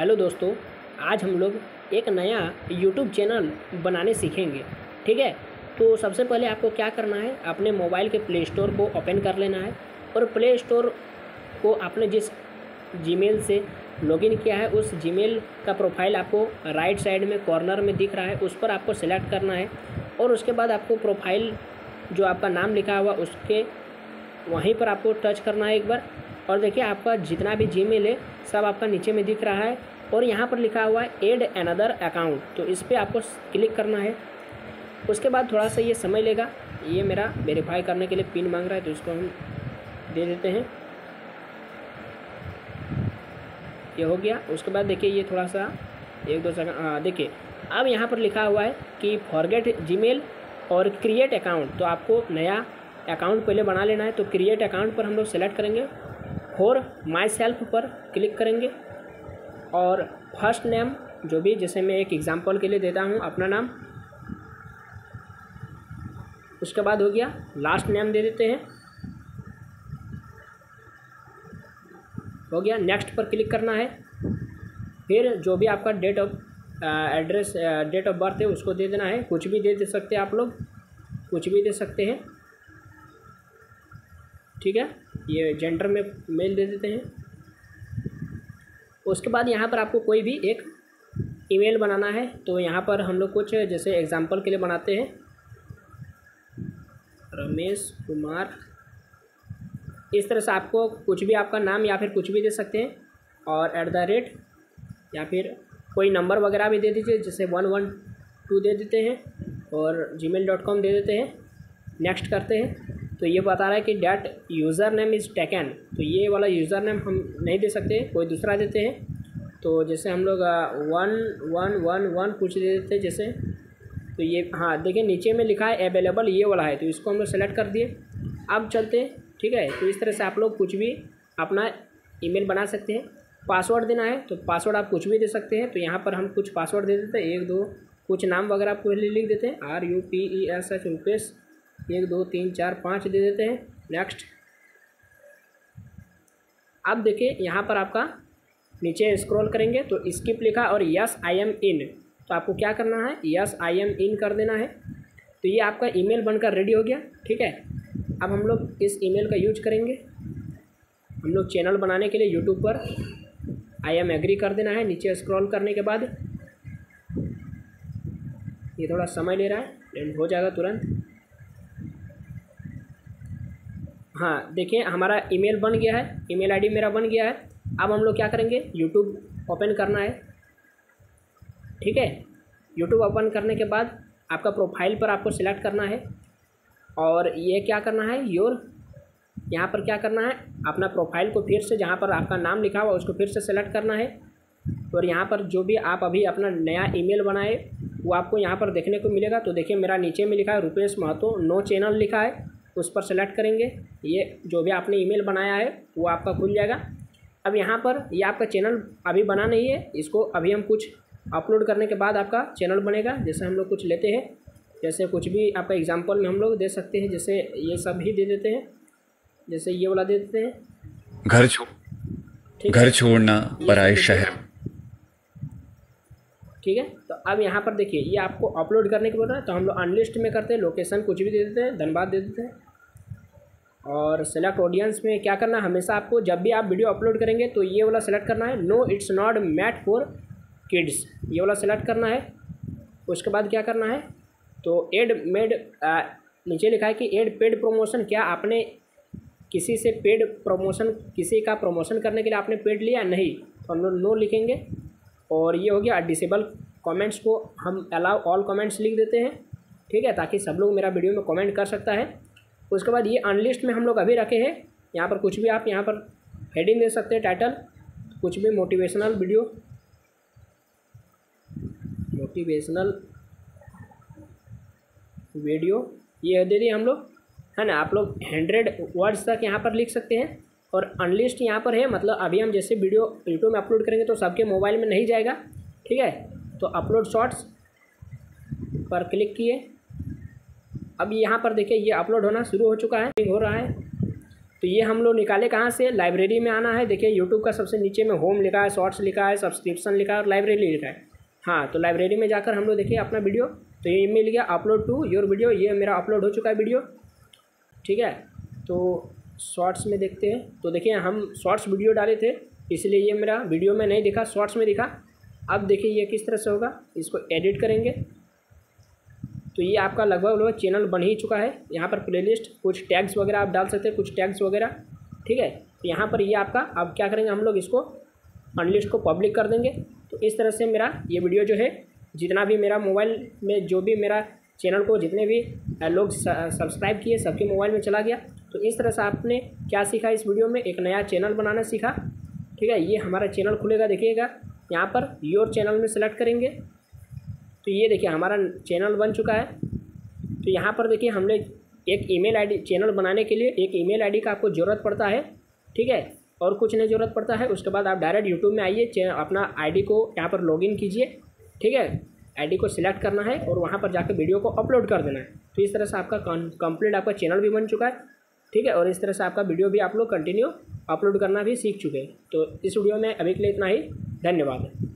Hello दोस्तों, आज हम लोग एक नया यूट्यूब चैनल बनाने सीखेंगे, ठीक है? तो सबसे पहले आपको क्या करना है, अपने मोबाइल के प्ले स्टोर को ओपन कर लेना है और प्ले स्टोर को आपने जिस जीमेल से लॉगिन किया है, उस जीमेल का प्रोफ़ाइल आपको राइट साइड में कॉर्नर में दिख रहा है, उस पर आपको सेलेक्ट करना है और उसके बाद आपको प्रोफ़ाइल जो आपका नाम लिखा हुआ, उसके वहीं पर आपको टच करना है एक बार। और देखिए आपका जितना भी जीमेल है, सब आपका नीचे में दिख रहा है और यहाँ पर लिखा हुआ है एड अनदर अकाउंट तो इस पर आपको क्लिक करना है। उसके बाद थोड़ा सा ये समय लेगा। ये मेरा वेरीफाई करने के लिए पिन मांग रहा है तो इसको हम दे देते हैं। ये हो गया। उसके बाद देखिए ये थोड़ा सा, एक दो सेकंड हाँ देखिए, अब यहाँ पर लिखा हुआ है कि फॉरगेट जीमेल और क्रिएट अकाउंट तो आपको नया अकाउंट पहले बना लेना है तो क्रिएट अकाउंट पर हम लोग सेलेक्ट करेंगे। और माई सेल्फ पर क्लिक करेंगे। और फ़र्स्ट नेम जो भी, जैसे मैं एक एग्ज़ाम्पल के लिए देता हूँ अपना नाम। उसके बाद हो गया लास्ट नेम दे देते हैं। हो गया नेक्स्ट पर क्लिक करना है। फिर जो भी आपका date of address date of birth है, उसको दे देना है। कुछ भी दे दे सकते हैं आप लोग। कुछ भी दे सकते हैं। ठीक है? ये जेंडर में मेल दे देते हैं। उसके बाद यहाँ पर आपको कोई भी एक ईमेल बनाना है तो यहाँ पर हम लोग कुछ जैसे एग्जांपल के लिए बनाते हैं। रमेश कुमार। इस तरह से आपको कुछ भी आपका नाम या फिर कुछ भी दे सकते हैं, और एट द रेट या फिर कोई नंबर वगैरह भी दे दीजिए, जैसे वन वन टू दे देते हैं, और जी मेल डॉट कॉम दे देते हैं। नेक्स्ट करते हैं। तो ये बता रहा है कि that username is taken तो ये वाला यूज़र नेम हम नहीं दे सकते, कोई दूसरा देते हैं। तो जैसे हम लोग वन वन वन वन कुछ दे देते हैं जैसे। तो ये हाँ देखिए नीचे में लिखा है अवेलेबल ये वाला है तो इसको हम लोग सेलेक्ट कर दिए। अब चलते ठीक है? तो इस तरह से आप लोग कुछ भी अपना ईमेल बना सकते हैं। पासवर्ड देना है तो पासवर्ड आप कुछ भी दे सकते हैं। तो यहाँ पर हम कुछ पासवर्ड दे देते हैं, एक, दो, कुछ नाम वगैरह आप पहले लिख देते हैं। R U P E S H Rupesh एक, दो, तीन, चार, पाँच दे देते हैं। नेक्स्ट अब देखिए, यहाँ पर आपका नीचे स्क्रॉल करेंगे तो स्किप लिखा और यस आई एम इन तो आपको क्या करना है? यस आई एम इन कर देना है। तो ये आपका ईमेल बनकर रेडी हो गया, ठीक है? अब हम लोग इस ईमेल का यूज़ करेंगे। हम लोग चैनल बनाने के लिए यूट्यूब पर आई एम एग्री कर देना है, नीचे स्क्रॉल करने के बाद। ये थोड़ा समय ले रहा है हो जाएगा तुरंत। हाँ देखिए, हमारा ईमेल बन गया है ईमेल आईडी मेरा बन गया है। अब हम लोग क्या करेंगे? यूट्यूब ओपन करना है। ठीक है? यूट्यूब ओपन करने के बाद आपका प्रोफ़ाइल पर आपको सिलेक्ट करना है। और ये क्या करना है? योर यहाँ पर क्या करना है? अपना प्रोफ़ाइल को फिर से जहाँ पर आपका नाम लिखा हुआ उसको फिर से सेलेक्ट करना है। और यहाँ पर जो भी आप अभी अपना नया ईमेल बनाए, वो आपको यहाँ पर देखने को मिलेगा। तो देखिए, मेरा नीचे में लिखा है, रुपेश महतो नो चैनल लिखा है। उस पर सेलेक्ट करेंगे। ये जो भी आपने ईमेल बनाया है वो आपका खुल जाएगा। अब यहाँ पर ये आपका चैनल अभी बना नहीं है। इसको अभी हम कुछ अपलोड करने के बाद आपका चैनल बनेगा। जैसे हम लोग कुछ लेते हैं जैसे कुछ भी आपका एग्जांपल में हम लोग दे सकते हैं। जैसे ये सब ही दे देते हैं। जैसे ये वाला दे देते हैं। घर छोड़ घर छोड़ना पराए शहर। ठीक है? तो अब यहाँ पर देखिए ये आपको अपलोड करने के बोल रहा है तो हम लोग अनलिस्ट में करते हैं। लोकेशन कुछ भी दे देते हैं धन्यवाद दे देते हैं। और सेलेक्ट ऑडियंस में क्या करना है? हमेशा आपको जब भी आप वीडियो अपलोड करेंगे तो ये वाला सेलेक्ट करना है। No it's not made for kids ये वाला सेलेक्ट करना है। उसके बाद क्या करना है? तो एड मेड नीचे लिखा है कि एड पेड प्रमोशन क्या आपने किसी से पेड प्रमोशन किसी का प्रमोशन करने के लिए आपने पेड लिया? नहीं. तो हम लोग नो लिखेंगे। और ये हो गया डिसेबल कमेंट्स को। हम अलाउ ऑल कमेंट्स लिख देते हैं। ठीक है? ताकि सब लोग मेरा वीडियो में कमेंट कर सकता है। उसके बाद ये अनलिस्ट में हम लोग अभी रखे हैं। यहाँ पर कुछ भी आप यहाँ पर हेडिंग दे सकते हैं टाइटल कुछ भी मोटिवेशनल वीडियो मोटिवेशनल वीडियो ये दे दिए हम लोग। है ना? आप लोग हंड्रेड वर्ड्स तक यहाँ पर लिख सकते हैं और अनलिस्ट यहाँ पर है। मतलब अभी हम जैसे वीडियो यूट्यूब में अपलोड करेंगे तो सबके मोबाइल में नहीं जाएगा। ठीक है? तो अपलोड शॉर्ट्स पर क्लिक किए। अब यहाँ पर देखिए, ये अपलोड होना शुरू हो चुका है, हो रहा है। तो ये हम लोग निकाले कहाँ से? लाइब्रेरी में आना है। देखिए यूट्यूब का सबसे नीचे में होम लिखा है शॉर्ट्स लिखा है सब्सक्रिप्शन लिखा है और लाइब्रेरी लिखा है। हाँ तो लाइब्रेरी में जाकर हम लोग देखिए अपना वीडियो तो ये मिल गया अपलोड टू योर वीडियो ये मेरा अपलोड हो चुका है वीडियो ठीक है? तो शॉर्ट्स में देखते हैं। तो देखिए, हम शॉर्ट्स वीडियो डाले थे, इसलिए ये मेरा वीडियो में नहीं दिखा शॉर्ट्स में दिखा। अब देखिए ये किस तरह से होगा, इसको एडिट करेंगे। तो ये आपका लगभग लगभग चैनल बन ही चुका है। यहाँ पर प्लेलिस्ट कुछ टैग्स वगैरह आप डाल सकते हैं, कुछ टैग्स वगैरह, ठीक है? तो यहाँ पर ये आपका, अब क्या करेंगे हम लोग, इसको अनलिस्ट को पब्लिक कर देंगे। तो इस तरह से मेरा ये वीडियो जो है, जितना भी मेरा मोबाइल में जो भी मेरा चैनल को जितने भी लोग सब्सक्राइब किए, सबके मोबाइल में चला गया। तो इस तरह से आपने क्या सीखा इस वीडियो में? एक नया चैनल बनाना सीखा, ठीक है? ये हमारा चैनल खुलेगा, देखिएगा। यहाँ पर योर चैनल में सेलेक्ट करेंगे। तो ये देखिए, हमारा चैनल बन चुका है। तो यहाँ पर देखिए, हमने एक ईमेल आईडी, चैनल बनाने के लिए एक ईमेल आईडी का आपको ज़रूरत पड़ता है, ठीक है? और कुछ नहीं ज़रूरत पड़ता है, उसके बाद आप डायरेक्ट यूट्यूब में आइए अपना आईडी को यहाँ पर लॉगिन कीजिए, ठीक है? आईडी को सिलेक्ट करना है और वहाँ पर जाकर वीडियो को अपलोड कर देना है। तो इस तरह से आपका कंप्लीट आपका चैनल भी बन चुका है, ठीक है? और इस तरह से आपका वीडियो भी आप लोग कंटिन्यू अपलोड करना भी सीख चुके हैं। तो इस वीडियो में अभी के लिए इतना ही, धन्यवाद।